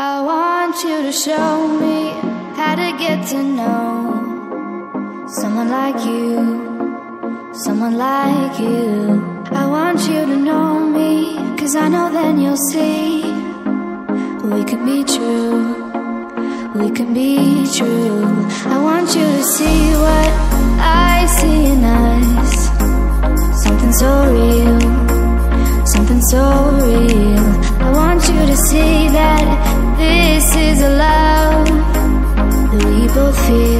want you to show me how to get to know someone like you, someone like you. I want you to know me, cause I know then you'll see we can be true, we can be true. I want you to see what feel,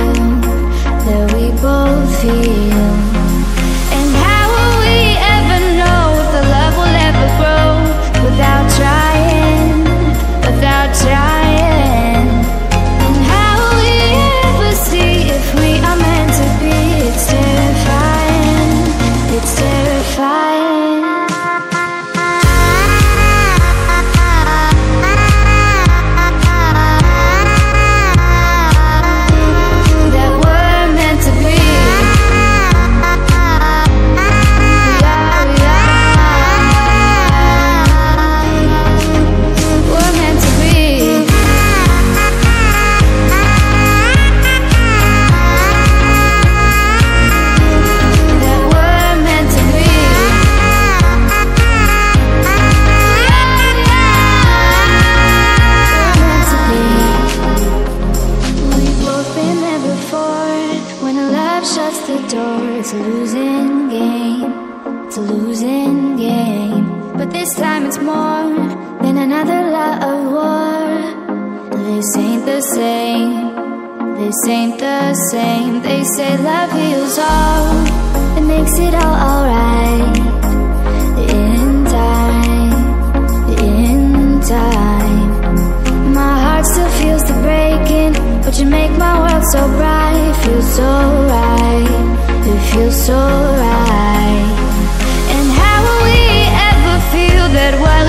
Love shuts the door, it's a losing game. It's a losing game. But this time it's more than another love war. This ain't the same. This ain't the same. They say love heals all. It makes it all alright. feels so right And how will we ever feel that way?